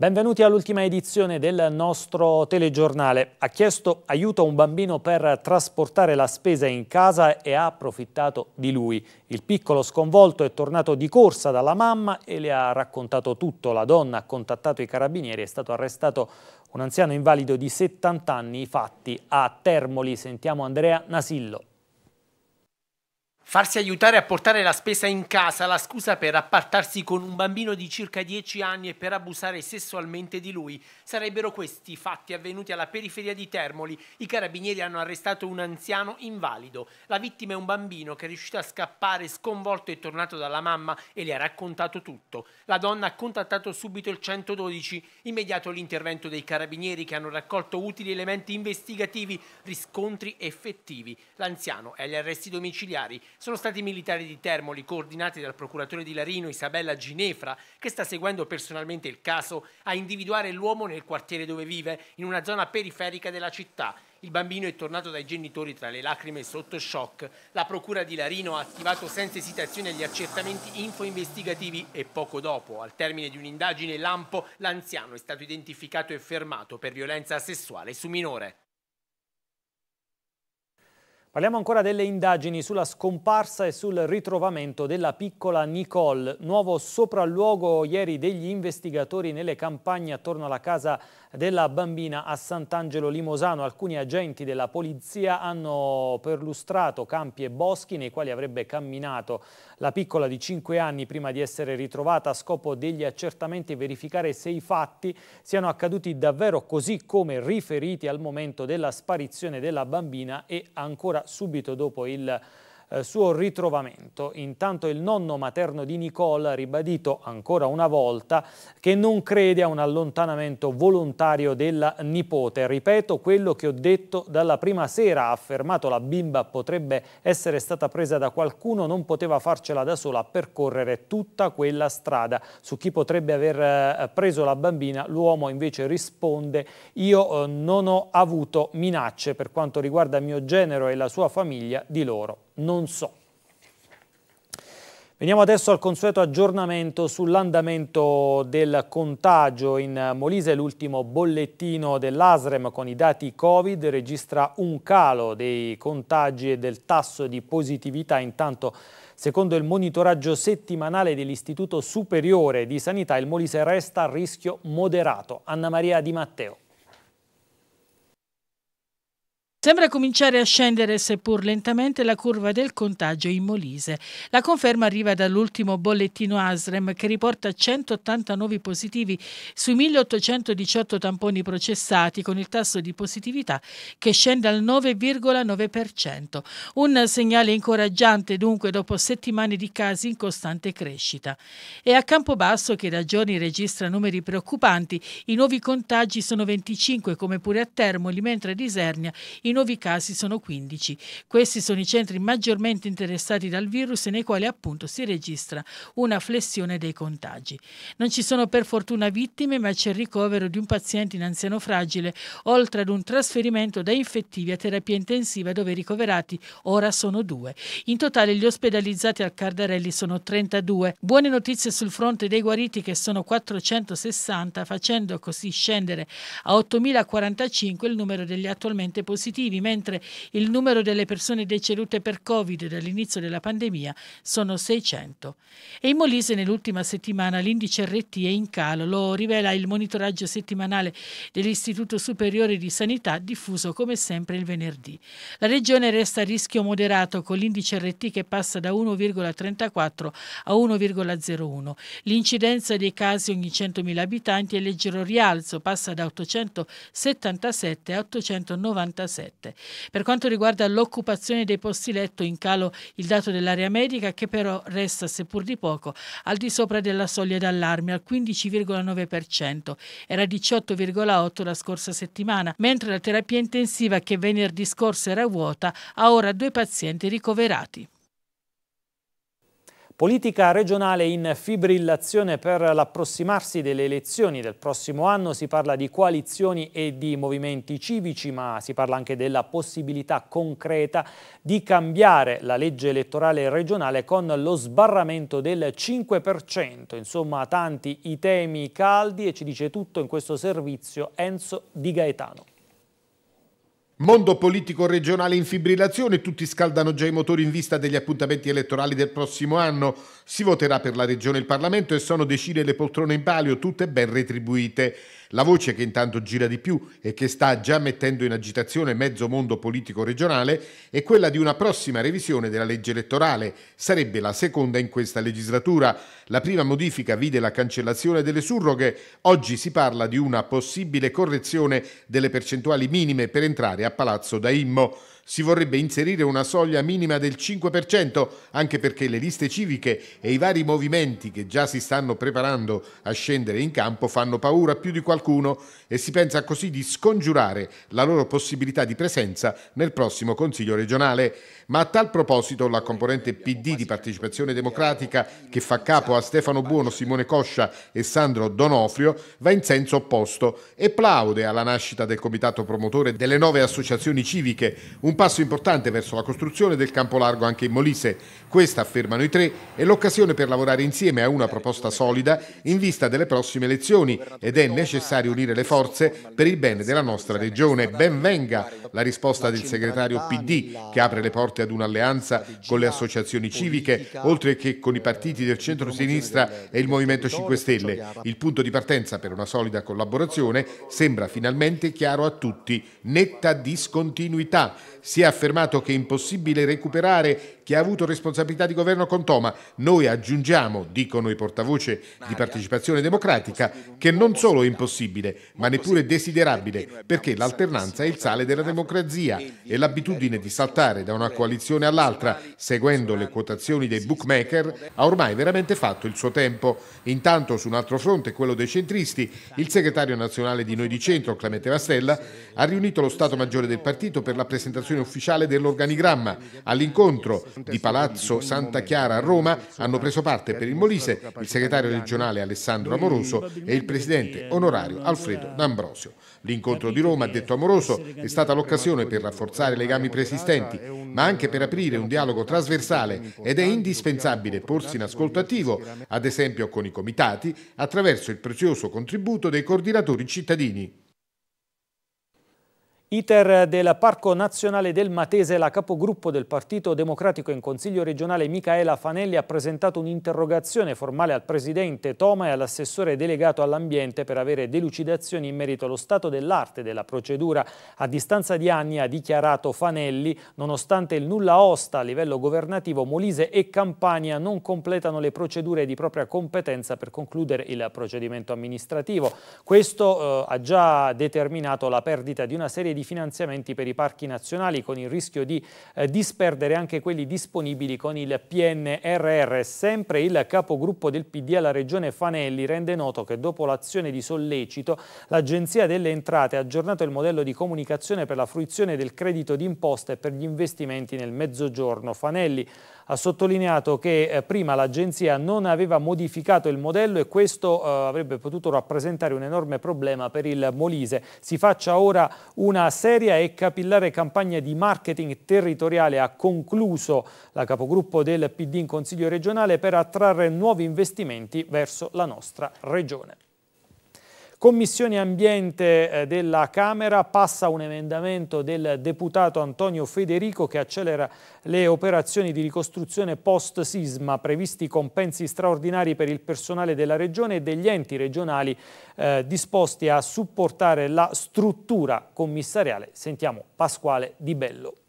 Benvenuti all'ultima edizione del nostro telegiornale. Ha chiesto aiuto a un bambino per trasportare la spesa in casa e ha approfittato di lui. Il piccolo sconvolto è tornato di corsa dalla mamma e le ha raccontato tutto. La donna ha contattato i carabinieri, è stato arrestato un anziano invalido di 70 anni, i fatti a Termoli. Sentiamo Andrea Nasillo. Farsi aiutare a portare la spesa in casa, la scusa per appartarsi con un bambino di circa 10 anni e per abusare sessualmente di lui. Sarebbero questi fatti avvenuti alla periferia di Termoli. I carabinieri hanno arrestato un anziano invalido. La vittima è un bambino che è riuscito a scappare sconvolto e tornato dalla mamma e le ha raccontato tutto. La donna ha contattato subito il 112, immediato l'intervento dei carabinieri che hanno raccolto utili elementi investigativi, riscontri effettivi. L'anziano è agli arresti domiciliari sono stati i militari di Termoli, coordinati dal procuratore di Larino Isabella Ginefra, che sta seguendo personalmente il caso, a individuare l'uomo nel quartiere dove vive, in una zona periferica della città. Il bambino è tornato dai genitori tra le lacrime e sotto shock. La procura di Larino ha attivato senza esitazione gli accertamenti info-investigativi e poco dopo, al termine di un'indagine lampo, l'anziano è stato identificato e fermato per violenza sessuale su minore. Parliamo ancora delle indagini sulla scomparsa e sul ritrovamento della piccola Nicole. Nuovo sopralluogo ieri degli investigatori nelle campagne attorno alla casa della bambina a Sant'Angelo Limosano. Alcuni agenti della polizia hanno perlustrato campi e boschi nei quali avrebbe camminato la piccola di 5 anni prima di essere ritrovata a scopo degli accertamenti e verificare se i fatti siano accaduti davvero così come riferiti al momento della sparizione della bambina e ancora subito dopo il eh, suo ritrovamento. Intanto il nonno materno di Nicole ha ribadito ancora una volta che non crede a un allontanamento volontario della nipote. Ripeto quello che ho detto dalla prima sera, ha affermato la bimba potrebbe essere stata presa da qualcuno, non poteva farcela da sola a percorrere tutta quella strada. Su chi potrebbe aver eh, preso la bambina, l'uomo invece risponde io eh, non ho avuto minacce per quanto riguarda mio genero e la sua famiglia di loro non so. Veniamo adesso al consueto aggiornamento sull'andamento del contagio in Molise. L'ultimo bollettino dell'ASREM con i dati Covid registra un calo dei contagi e del tasso di positività. Intanto, secondo il monitoraggio settimanale dell'Istituto Superiore di Sanità, il Molise resta a rischio moderato. Anna Maria Di Matteo. Sembra cominciare a scendere, seppur lentamente, la curva del contagio in Molise. La conferma arriva dall'ultimo bollettino ASREM che riporta 180 nuovi positivi sui 1818 tamponi processati con il tasso di positività che scende al 9,9%. Un segnale incoraggiante dunque dopo settimane di casi in costante crescita. E a Campobasso, che da giorni registra numeri preoccupanti, i nuovi contagi sono 25 come pure a Termoli, mentre ad Isernia i nuovi casi sono 15. Questi sono i centri maggiormente interessati dal virus e nei quali appunto si registra una flessione dei contagi. Non ci sono per fortuna vittime, ma c'è il ricovero di un paziente in anziano fragile, oltre ad un trasferimento da infettivi a terapia intensiva dove i ricoverati ora sono due. In totale gli ospedalizzati al Cardarelli sono 32. Buone notizie sul fronte dei guariti che sono 460, facendo così scendere a 8.045 il numero degli attualmente positivi positivi, mentre il numero delle persone decedute per Covid dall'inizio della pandemia sono 600. E in Molise nell'ultima settimana l'indice RT è in calo, lo rivela il monitoraggio settimanale dell'Istituto Superiore di Sanità diffuso come sempre il venerdì. La regione resta a rischio moderato con l'indice RT che passa da 1,34 a 1,01. L'incidenza dei casi ogni 100.000 abitanti è leggero rialzo, passa da 877 a 897. 2017. Per quanto riguarda l'occupazione dei posti letto in calo il dato dell'area medica che però resta seppur di poco al di sopra della soglia d'allarme al 15,9%, era 18,8 la scorsa settimana, mentre la terapia intensiva che venerdì scorso era vuota ha ora due pazienti ricoverati. Politica regionale in fibrillazione per l'approssimarsi delle elezioni del prossimo anno. Si parla di coalizioni e di movimenti civici, ma si parla anche della possibilità concreta di cambiare la legge elettorale regionale con lo sbarramento del 5%. Insomma, tanti i temi caldi e ci dice tutto in questo servizio Enzo Di Gaetano. Mondo politico regionale in fibrillazione, tutti scaldano già i motori in vista degli appuntamenti elettorali del prossimo anno. Si voterà per la regione e il Parlamento e sono decine le poltrone in palio, tutte ben retribuite. La voce che intanto gira di più e che sta già mettendo in agitazione mezzo mondo politico regionale è quella di una prossima revisione della legge elettorale. Sarebbe la seconda in questa legislatura. La prima modifica vide la cancellazione delle surroghe. Oggi si parla di una possibile correzione delle percentuali minime per entrare a Palazzo da Immo si vorrebbe inserire una soglia minima del 5%, anche perché le liste civiche e i vari movimenti che già si stanno preparando a scendere in campo fanno paura a più di qualcuno e si pensa così di scongiurare la loro possibilità di presenza nel prossimo Consiglio regionale. Ma a tal proposito la componente PD di Partecipazione Democratica, che fa capo a Stefano Buono, Simone Coscia e Sandro Donofrio, va in senso opposto e plaude alla nascita del comitato promotore delle nove associazioni civiche, un passo importante verso la costruzione del campo largo anche in Molise. Questa, affermano i tre, è l'occasione per lavorare insieme a una proposta solida in vista delle prossime elezioni ed è necessario unire le forze per il bene della nostra regione. Ben venga la risposta del segretario PD che apre le porte ad un'alleanza con le associazioni civiche, oltre che con i partiti del centro-sinistra e il Movimento 5 Stelle. Il punto di partenza per una solida collaborazione sembra finalmente chiaro a tutti, netta discontinuità si è affermato che è impossibile recuperare chi ha avuto responsabilità di governo con Toma. Noi aggiungiamo, dicono i portavoce di partecipazione democratica, che non solo è impossibile, ma neppure desiderabile, perché l'alternanza è il sale della democrazia e l'abitudine di saltare da una coalizione all'altra, seguendo le quotazioni dei bookmaker, ha ormai veramente fatto il suo tempo. Intanto, su un altro fronte, quello dei centristi, il segretario nazionale di Noi di Centro, Clemente Vastella, ha riunito lo Stato Maggiore del partito per la presentazione presentazione ufficiale dell'organigramma. All'incontro di Palazzo Santa Chiara a Roma hanno preso parte per il Molise il segretario regionale Alessandro Amoroso e il presidente onorario Alfredo D'Ambrosio. L'incontro di Roma, ha detto Amoroso, è stata l'occasione per rafforzare legami preesistenti, ma anche per aprire un dialogo trasversale ed è indispensabile porsi in ascolto attivo, ad esempio con i comitati, attraverso il prezioso contributo dei coordinatori cittadini. Iter del Parco Nazionale del Matese, la capogruppo del Partito Democratico in Consiglio regionale Micaela Fanelli ha presentato un'interrogazione formale al Presidente Toma e all'assessore delegato all'ambiente per avere delucidazioni in merito allo stato dell'arte della procedura. A distanza di anni, ha dichiarato Fanelli, nonostante il nulla osta a livello governativo, Molise e Campania non completano le procedure di propria competenza per concludere il procedimento amministrativo. Questo eh, ha già determinato la perdita di una serie di di finanziamenti per i parchi nazionali con il rischio di eh, disperdere anche quelli disponibili con il PNRR. Sempre il capogruppo del PD alla regione Fanelli rende noto che dopo l'azione di sollecito l'Agenzia delle Entrate ha aggiornato il modello di comunicazione per la fruizione del credito d'imposta e per gli investimenti nel mezzogiorno. Fanelli ha sottolineato che eh, prima l'agenzia non aveva modificato il modello e questo eh, avrebbe potuto rappresentare un enorme problema per il Molise. Si faccia ora una seria e capillare campagna di marketing territoriale, ha concluso la capogruppo del PD in Consiglio regionale per attrarre nuovi investimenti verso la nostra regione. Commissione Ambiente eh, della Camera passa un emendamento del deputato Antonio Federico che accelera le operazioni di ricostruzione post-sisma, previsti compensi straordinari per il personale della Regione e degli enti regionali eh, disposti a supportare la struttura commissariale. Sentiamo Pasquale Di Bello.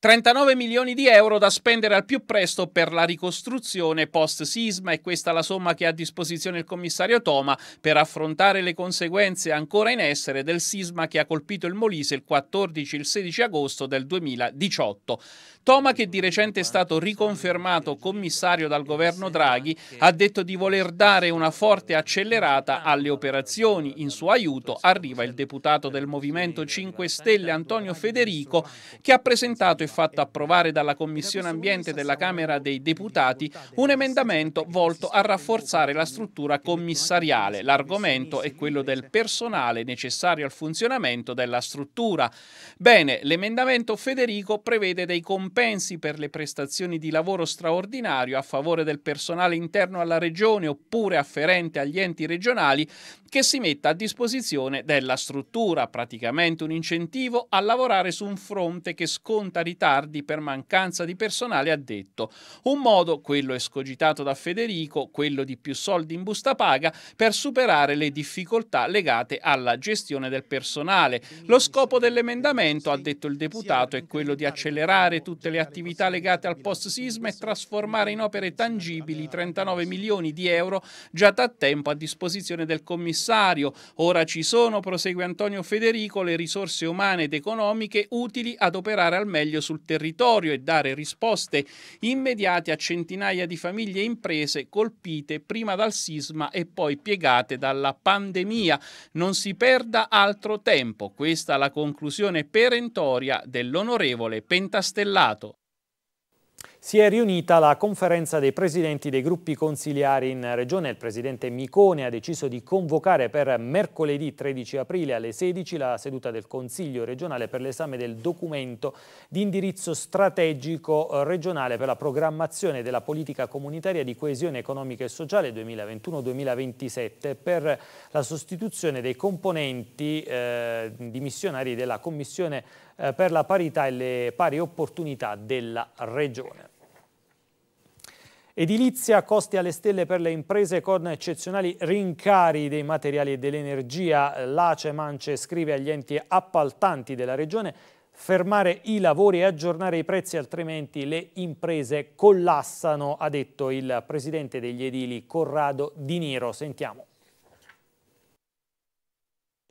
39 milioni di euro da spendere al più presto per la ricostruzione post-sisma e questa è la somma che ha a disposizione il commissario Toma per affrontare le conseguenze ancora in essere del sisma che ha colpito il Molise il 14 e il 16 agosto del 2018. Toma, che di recente è stato riconfermato commissario dal governo Draghi, ha detto di voler dare una forte accelerata alle operazioni. In suo aiuto arriva il deputato del Movimento 5 Stelle Antonio Federico che ha presentato e fatto approvare dalla Commissione Ambiente della Camera dei Deputati un emendamento volto a rafforzare la struttura commissariale. L'argomento è quello del personale necessario al funzionamento della struttura. Bene, l'emendamento Federico prevede dei compensi per le prestazioni di lavoro straordinario a favore del personale interno alla regione oppure afferente agli enti regionali che si metta a disposizione della struttura, praticamente un incentivo a lavorare su un fronte che sconta ritardi per mancanza di personale addetto. Un modo, quello escogitato da Federico, quello di più soldi in busta paga, per superare le difficoltà legate alla gestione del personale. Lo scopo dell'emendamento, ha detto il deputato, è quello di accelerare tutte le attività legate al post-sisma e trasformare in opere tangibili 39 milioni di euro già da tempo a disposizione del commissario. Ora ci sono, prosegue Antonio Federico, le risorse umane ed economiche utili ad operare al meglio sul territorio e dare risposte immediate a centinaia di famiglie e imprese colpite prima dal sisma e poi piegate dalla pandemia. Non si perda altro tempo. Questa è la conclusione perentoria dell'onorevole Pentastellato. Si è riunita la conferenza dei presidenti dei gruppi consiliari in regione. Il presidente Micone ha deciso di convocare per mercoledì 13 aprile alle 16 la seduta del Consiglio regionale per l'esame del documento di indirizzo strategico regionale per la programmazione della politica comunitaria di coesione economica e sociale 2021-2027 per la sostituzione dei componenti eh, dimissionari della Commissione eh, per la parità e le pari opportunità della regione. Edilizia, costi alle stelle per le imprese con eccezionali rincari dei materiali e dell'energia. L'Ace Mance scrive agli enti appaltanti della regione fermare i lavori e aggiornare i prezzi altrimenti le imprese collassano, ha detto il presidente degli edili Corrado Di Niro. Sentiamo.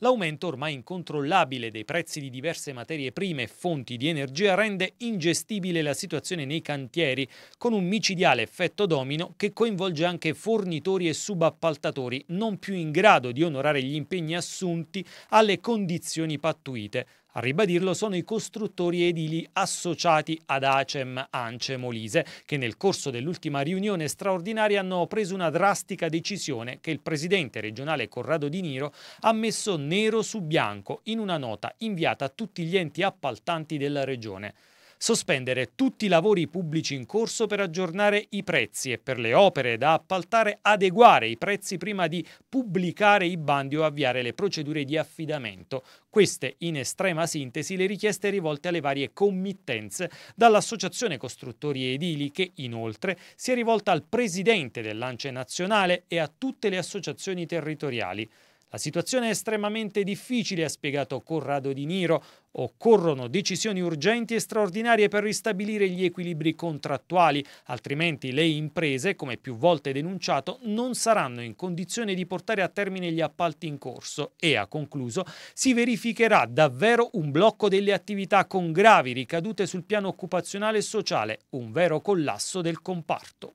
L'aumento ormai incontrollabile dei prezzi di diverse materie prime e fonti di energia rende ingestibile la situazione nei cantieri, con un micidiale effetto domino che coinvolge anche fornitori e subappaltatori non più in grado di onorare gli impegni assunti alle condizioni pattuite. A ribadirlo sono i costruttori edili associati ad Acem Ance Molise, che nel corso dell'ultima riunione straordinaria hanno preso una drastica decisione che il presidente regionale Corrado Di Niro ha messo nero su bianco in una nota inviata a tutti gli enti appaltanti della regione sospendere tutti i lavori pubblici in corso per aggiornare i prezzi e per le opere da appaltare adeguare i prezzi prima di pubblicare i bandi o avviare le procedure di affidamento. Queste, in estrema sintesi, le richieste rivolte alle varie committenze dall'Associazione Costruttori Edili che, inoltre, si è rivolta al Presidente dell'Ance Nazionale e a tutte le associazioni territoriali. La situazione è estremamente difficile, ha spiegato Corrado Di Niro. Occorrono decisioni urgenti e straordinarie per ristabilire gli equilibri contrattuali, altrimenti le imprese, come più volte denunciato, non saranno in condizione di portare a termine gli appalti in corso e, ha concluso, si verificherà davvero un blocco delle attività con gravi ricadute sul piano occupazionale e sociale, un vero collasso del comparto.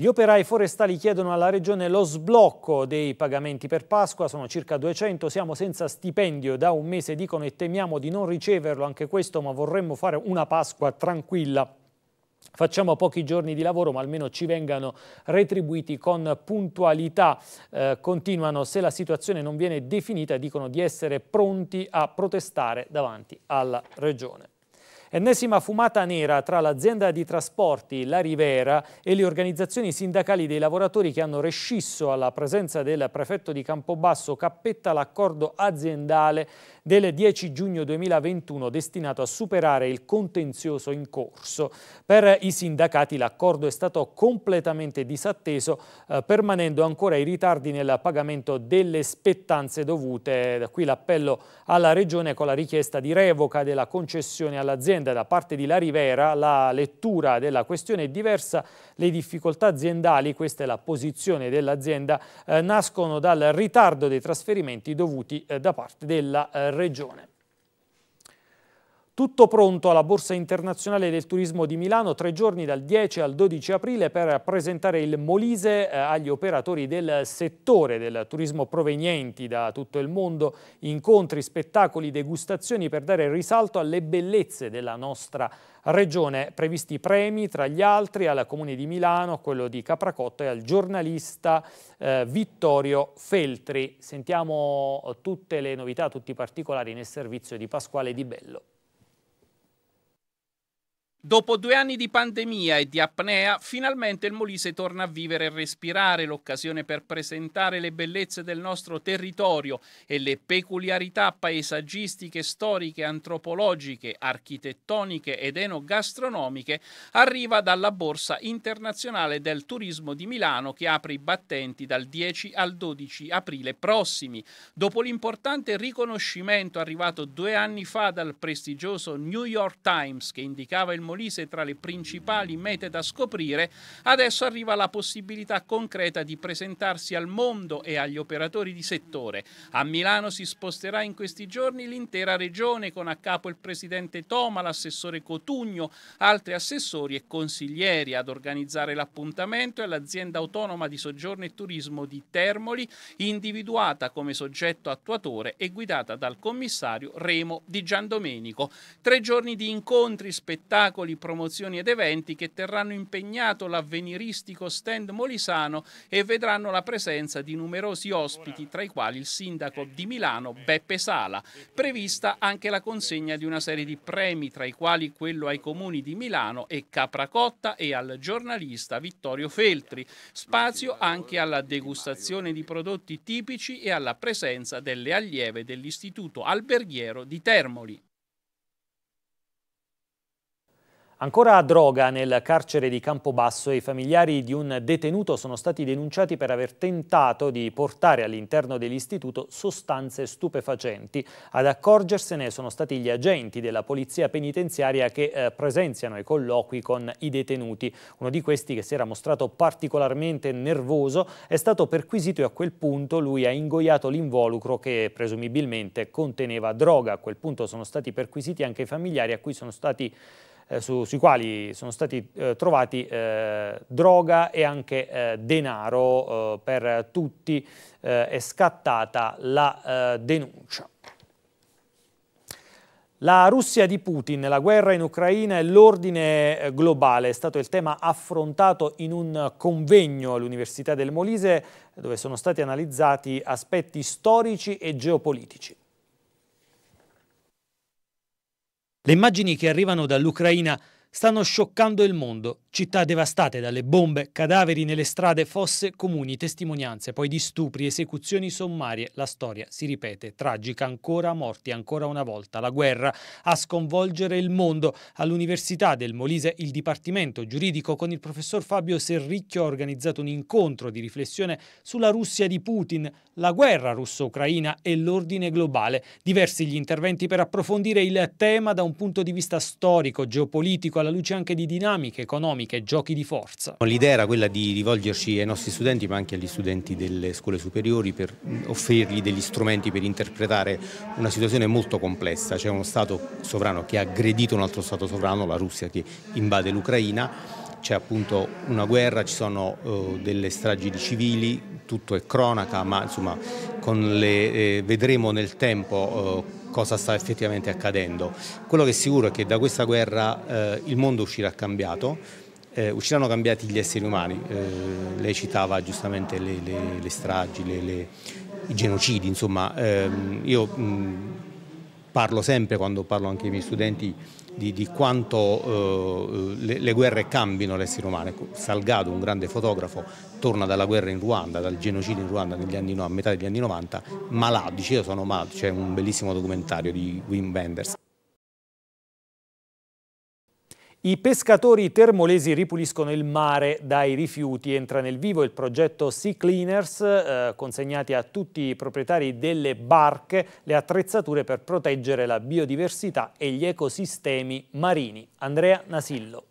Gli operai forestali chiedono alla Regione lo sblocco dei pagamenti per Pasqua, sono circa 200, siamo senza stipendio da un mese, dicono e temiamo di non riceverlo anche questo, ma vorremmo fare una Pasqua tranquilla. Facciamo pochi giorni di lavoro ma almeno ci vengano retribuiti con puntualità. Eh, continuano, se la situazione non viene definita, dicono di essere pronti a protestare davanti alla Regione. Ennesima fumata nera tra l'azienda di trasporti La Rivera e le organizzazioni sindacali dei lavoratori che hanno rescisso alla presenza del prefetto di Campobasso Cappetta l'accordo aziendale del 10 giugno 2021 destinato a superare il contenzioso in corso. Per i sindacati l'accordo è stato completamente disatteso, eh, permanendo ancora i ritardi nel pagamento delle spettanze dovute. Da qui l'appello alla Regione con la richiesta di revoca della concessione all'azienda da parte di La Rivera. La lettura della questione è diversa, le difficoltà aziendali, questa è la posizione dell'azienda, eh, nascono dal ritardo dei trasferimenti dovuti eh, da parte della Regione. Regione. Tutto pronto alla Borsa Internazionale del Turismo di Milano, tre giorni dal 10 al 12 aprile per presentare il Molise eh, agli operatori del settore del turismo provenienti da tutto il mondo, incontri, spettacoli, degustazioni per dare risalto alle bellezze della nostra regione. Previsti premi tra gli altri al Comune di Milano, quello di Capracotto e al giornalista eh, Vittorio Feltri. Sentiamo tutte le novità, tutti i particolari nel servizio di Pasquale Di Bello. Dopo due anni di pandemia e di apnea, finalmente il Molise torna a vivere e respirare, l'occasione per presentare le bellezze del nostro territorio e le peculiarità paesaggistiche, storiche, antropologiche, architettoniche ed enogastronomiche arriva dalla Borsa Internazionale del Turismo di Milano che apre i battenti dal 10 al 12 aprile prossimi. Dopo l'importante riconoscimento arrivato due anni fa dal prestigioso New York Times che indicava il Molise tra le principali mete da scoprire, adesso arriva la possibilità concreta di presentarsi al mondo e agli operatori di settore. A Milano si sposterà in questi giorni l'intera regione con a capo il presidente Toma, l'assessore Cotugno, altri assessori e consiglieri ad organizzare l'appuntamento è l'azienda autonoma di soggiorno e turismo di Termoli, individuata come soggetto attuatore e guidata dal commissario Remo Di Giandomenico. Tre giorni di incontri, spettacoli, spettacoli, promozioni ed eventi che terranno impegnato l'avveniristico stand molisano e vedranno la presenza di numerosi ospiti, tra i quali il sindaco di Milano Beppe Sala. Prevista anche la consegna di una serie di premi, tra i quali quello ai comuni di Milano e Capracotta e al giornalista Vittorio Feltri. Spazio anche alla degustazione di prodotti tipici e alla presenza delle allieve dell'Istituto Alberghiero di Termoli. Ancora a droga nel carcere di Campobasso i familiari di un detenuto sono stati denunciati per aver tentato di portare all'interno dell'istituto sostanze stupefacenti. Ad accorgersene sono stati gli agenti della polizia penitenziaria che eh, presenziano i colloqui con i detenuti. Uno di questi che si era mostrato particolarmente nervoso è stato perquisito e a quel punto lui ha ingoiato l'involucro che presumibilmente conteneva droga. A quel punto sono stati perquisiti anche i familiari a cui sono stati eh, su, sui quali sono stati eh, trovati eh, droga e anche eh, denaro eh, per tutti, è scattata la denuncia. La Russia di Putin, la guerra in Ucraina e l'ordine globale è stato il tema affrontato in un convegno all'Università del Molise dove sono stati analizzati aspetti storici e geopolitici. Le immagini che arrivano dall'Ucraina stanno scioccando il mondo. Città devastate dalle bombe, cadaveri nelle strade, fosse comuni, testimonianze, poi di stupri, esecuzioni sommarie. La storia si ripete, tragica, ancora morti, ancora una volta. La guerra a sconvolgere il mondo. All'Università del Molise il Dipartimento Giuridico con il professor Fabio Serricchio ha organizzato un incontro di riflessione sulla Russia di Putin, la guerra russo-ucraina e l'ordine globale. Diversi gli interventi per approfondire il tema da un punto di vista storico, geopolitico, alla luce anche di dinamiche economiche giochi di forza. L'idea era quella di rivolgerci ai nostri studenti ma anche agli studenti delle scuole superiori per offrirgli degli strumenti per interpretare una situazione molto complessa. C'è uno Stato sovrano che ha aggredito un altro Stato sovrano, la Russia che invade l'Ucraina c'è appunto una guerra, ci sono uh, delle stragi di civili, tutto è cronaca, ma insomma le, eh, vedremo nel tempo uh, cosa sta effettivamente accadendo. Quello che è sicuro è che da questa guerra uh, il mondo uscirà cambiato, eh, usciranno cambiati gli esseri umani, eh, lei citava giustamente le, le, le stragi, le, i genocidi, insomma ehm, io mh, parlo sempre quando parlo anche ai miei studenti di, di quanto eh, le, guerre cambino l'essere umano. Ecco, Salgado, un grande fotografo, torna dalla guerra in Ruanda, dal genocidio in Ruanda anni, a metà degli anni 90, malato, dice io sono malato, c'è un bellissimo documentario di Wim Wenders. I pescatori termolesi ripuliscono il mare dai rifiuti. Entra nel vivo il progetto Sea Cleaners, eh, consegnati a tutti i proprietari delle barche le attrezzature per proteggere la biodiversità e gli ecosistemi marini. Andrea Nasillo.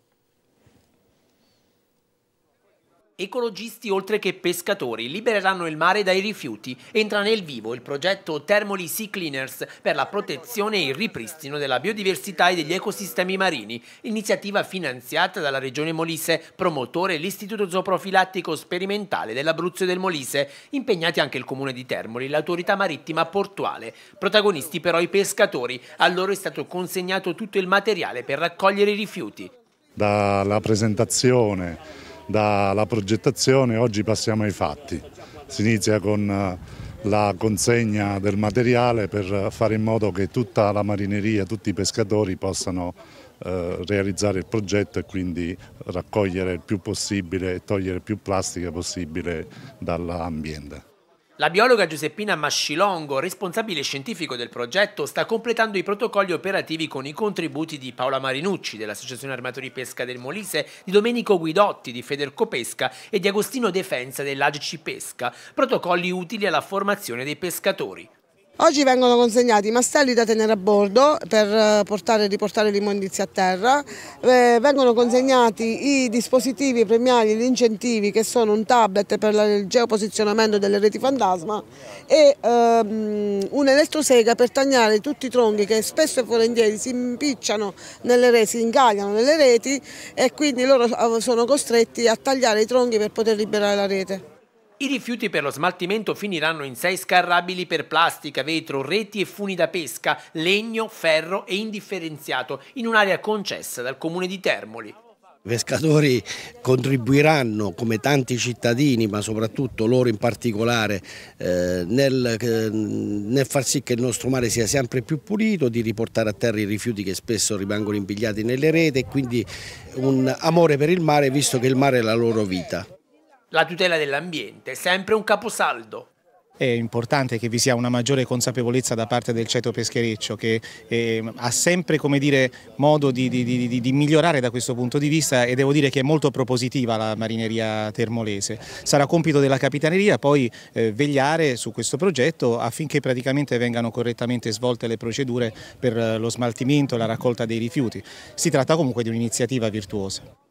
Ecologisti oltre che pescatori libereranno il mare dai rifiuti. Entra nel vivo il progetto Thermoli Sea Cleaners per la protezione e il ripristino della biodiversità e degli ecosistemi marini. Iniziativa finanziata dalla Regione Molise, promotore l'Istituto Zooprofilattico Sperimentale dell'Abruzzo e del Molise, impegnati anche il Comune di Termoli, l'autorità marittima portuale. Protagonisti però i pescatori. A loro è stato consegnato tutto il materiale per raccogliere i rifiuti. Dalla presentazione dalla progettazione, oggi passiamo ai fatti. Si inizia con eh, la consegna del materiale per fare in modo che tutta la marineria, tutti i pescatori possano eh, realizzare il progetto e quindi raccogliere il più possibile e togliere più plastica possibile dall'ambiente. La biologa Giuseppina Mascilongo, responsabile scientifico del progetto, sta completando i protocolli operativi con i contributi di Paola Marinucci dell'Associazione Armatori Pesca del Molise, di Domenico Guidotti di Federco Pesca e di Agostino Defensa dell'Agci Pesca, protocolli utili alla formazione dei pescatori. Oggi vengono consegnati i mastelli da tenere a bordo per eh, portare, riportare l'immondizia a terra, eh, vengono consegnati i dispositivi premiali, gli incentivi che sono un tablet per il geoposizionamento delle reti fantasma e ehm, un'elettrosega per tagliare tutti i tronchi che spesso e volentieri si impicciano nelle reti, si incagliano nelle reti e quindi loro eh, sono costretti a tagliare i tronchi per poter liberare la rete. I rifiuti per lo smaltimento finiranno in sei scarrabili per plastica, vetro, reti e funi da pesca, legno, ferro e indifferenziato in un'area concessa dal comune di Termoli. I pescatori contribuiranno come tanti cittadini, ma soprattutto loro in particolare, eh, nel, eh, nel, far sì che il nostro mare sia sempre più pulito, di riportare a terra i rifiuti che spesso rimangono impigliati nelle reti e quindi un amore per il mare visto che il mare è la loro vita. La tutela dell'ambiente sempre un caposaldo. È importante che vi sia una maggiore consapevolezza da parte del ceto peschereccio che eh, ha sempre dire, modo di, di, di, di, migliorare da questo punto di vista e devo dire che è molto propositiva la marineria termolese. Sarà compito della Capitaneria poi eh, vegliare su questo progetto affinché praticamente vengano correttamente svolte le procedure per lo smaltimento e la raccolta dei rifiuti. Si tratta comunque di un'iniziativa virtuosa.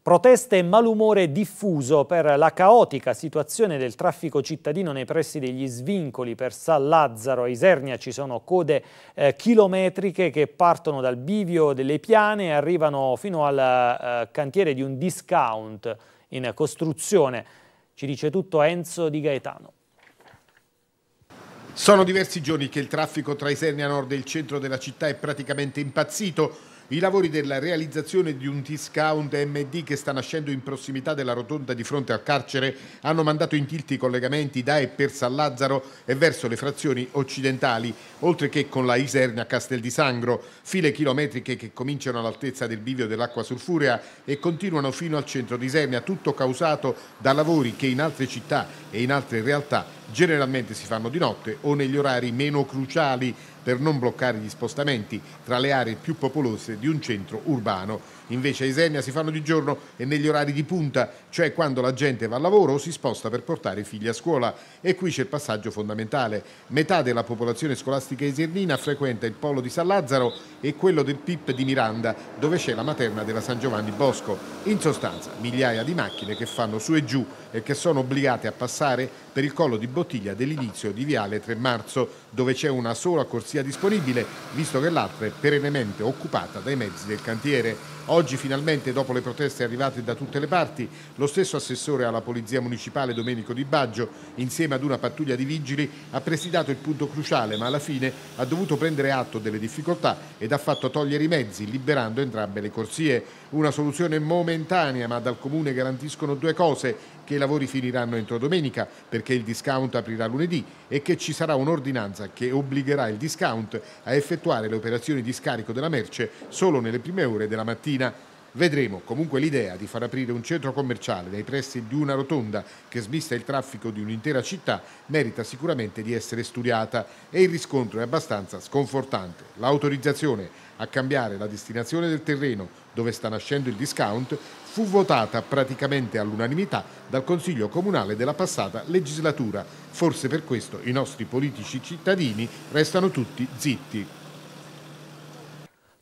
Proteste e malumore diffuso per la caotica situazione del traffico cittadino nei pressi degli svincoli per San Lazzaro e Isernia. Ci sono code eh, chilometriche che partono dal bivio delle piane e arrivano fino al eh, cantiere di un discount in costruzione. Ci dice tutto Enzo Di Gaetano. Sono diversi giorni che il traffico tra Isernia Nord e il centro della città è praticamente impazzito. I lavori della realizzazione di un discount MD che sta nascendo in prossimità della rotonda di fronte al carcere hanno mandato in tilt i collegamenti da e per San Lazzaro e verso le frazioni occidentali, oltre che con la Isernia Castel di Sangro, file chilometriche che cominciano all'altezza del bivio dell'acqua sulfurea e continuano fino al centro di Isernia, tutto causato da lavori che in altre città e in altre realtà generalmente si fanno di notte o negli orari meno cruciali per non bloccare gli spostamenti tra le aree più popolose di un centro urbano. Invece a Isernia si fanno di giorno e negli orari di punta, cioè quando la gente va al lavoro o si sposta per portare i figli a scuola. E qui c'è il passaggio fondamentale. Metà della popolazione scolastica isernina frequenta il polo di San Lazzaro e quello del PIP di Miranda, dove c'è la materna della San Giovanni Bosco. In sostanza, migliaia di macchine che fanno su e giù e che sono obbligate a passare per il collo di bottiglia dell'inizio di Viale 3 Marzo, dove c'è una sola corsia disponibile, visto che l'altra è perennemente occupata dai mezzi del cantiere. Finalmente, dopo le proteste arrivate da tutte le parti, lo stesso assessore alla Polizia Municipale Domenico Di Baggio, insieme ad una pattuglia di vigili, ha presidato il punto cruciale, ma alla fine ha dovuto prendere atto delle difficoltà ed ha fatto togliere i mezzi, liberando entrambe le corsie. Una soluzione momentanea, ma dal Comune garantiscono due cose, che i lavori finiranno entro domenica perché il discount aprirà lunedì e che ci sarà un'ordinanza che obbligherà il discount a effettuare le operazioni di scarico della merce solo nelle prime ore della mattina. Vedremo comunque l'idea di far aprire un centro commerciale nei pressi di una rotonda che smista il traffico di un'intera città merita sicuramente di essere studiata e il riscontro è abbastanza sconfortante. L'autorizzazione a cambiare la destinazione del terreno dove sta nascendo il discount fu votata praticamente all'unanimità dal Consiglio Comunale della passata legislatura. Forse per questo i nostri politici cittadini restano tutti zitti.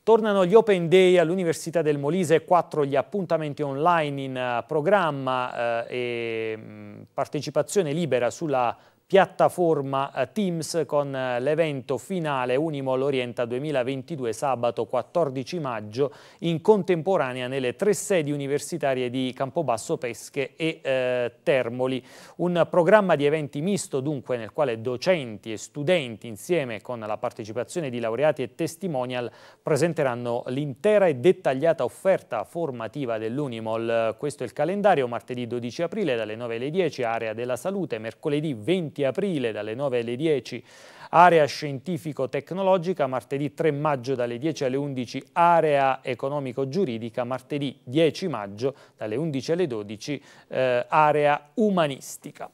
Tornano gli Open Day all'Università del Molise, quattro gli appuntamenti online in eh, programma eh, e mh, partecipazione libera sulla piattaforma eh, Teams con eh, l'evento finale Unimol Orienta 2022 sabato 14 maggio in contemporanea nelle tre sedi universitarie di Campobasso Pesche e eh, Termoli. Un programma di eventi misto dunque nel quale docenti e studenti insieme con la partecipazione di laureati e testimonial presenteranno l'intera e dettagliata offerta formativa dell'Unimol. Questo è il calendario, martedì 12 aprile dalle 9 alle 10 area della salute, mercoledì 20 20 aprile dalle 9 alle 10 area scientifico-tecnologica, martedì 3 maggio dalle 10 alle 11 area economico-giuridica, martedì 10 maggio dalle 11 alle 12 eh, area umanistica.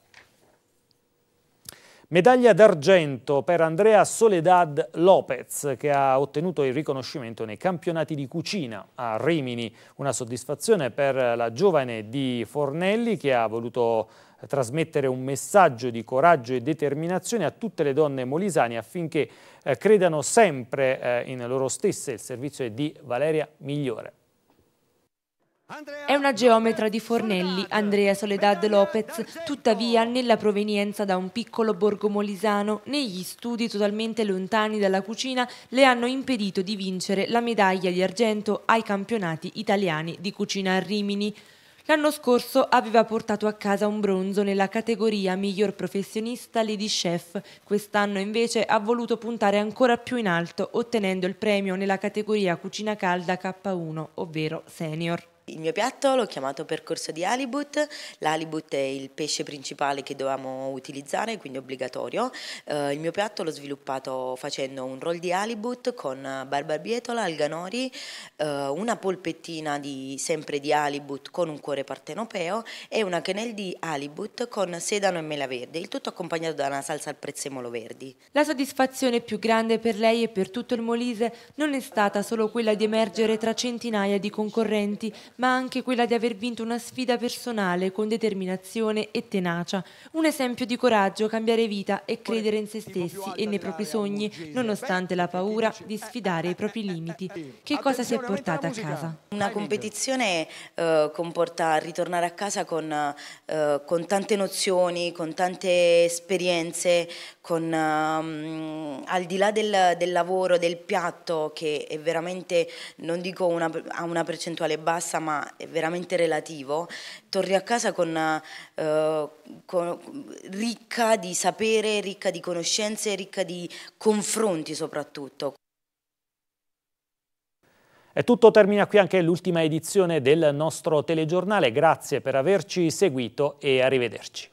Medaglia d'argento per Andrea Soledad Lopez che ha ottenuto il riconoscimento nei campionati di cucina a Rimini. Una soddisfazione per la giovane di Fornelli che ha voluto trasmettere un messaggio di coraggio e determinazione a tutte le donne molisane affinché eh, credano sempre eh, in loro stesse. Il servizio è di Valeria Migliore. È una geometra di Fornelli, Andrea Soledad Lopez, tuttavia nella provenienza da un piccolo borgo molisano, negli studi totalmente lontani dalla cucina le hanno impedito di vincere la medaglia di argento ai campionati italiani di cucina a Rimini. L'anno scorso aveva portato a casa un bronzo nella categoria miglior professionista Lady Chef, quest'anno invece ha voluto puntare ancora più in alto ottenendo il premio nella categoria cucina calda K1, ovvero senior. Il mio piatto l'ho chiamato percorso di halibut, l'halibut è il pesce principale che dovevamo utilizzare, quindi obbligatorio. Eh, il mio piatto l'ho sviluppato facendo un roll di halibut con barbarbietola, alganori, eh, una polpettina di, sempre di halibut con un cuore partenopeo e una quenelle di halibut con sedano e mela verde, il tutto accompagnato da una salsa al prezzemolo verdi. La soddisfazione più grande per lei e per tutto il Molise non è stata solo quella di emergere tra centinaia di concorrenti, ma anche quella di aver vinto una sfida personale con determinazione e tenacia, un esempio di coraggio, cambiare vita e credere in se stessi e nei propri sogni, nonostante la paura di sfidare i propri limiti. Che cosa si è portata a casa? Una competizione eh, comporta ritornare a casa con, eh, con, tante nozioni, con tante esperienze, con, um, al di là del, del, lavoro, del piatto che è veramente, non dico una, a una percentuale bassa, ma è veramente relativo, torni a casa con, uh, con, ricca di sapere, ricca di conoscenze, ricca di confronti soprattutto. È tutto, termina qui anche l'ultima edizione del nostro telegiornale, grazie per averci seguito e arrivederci.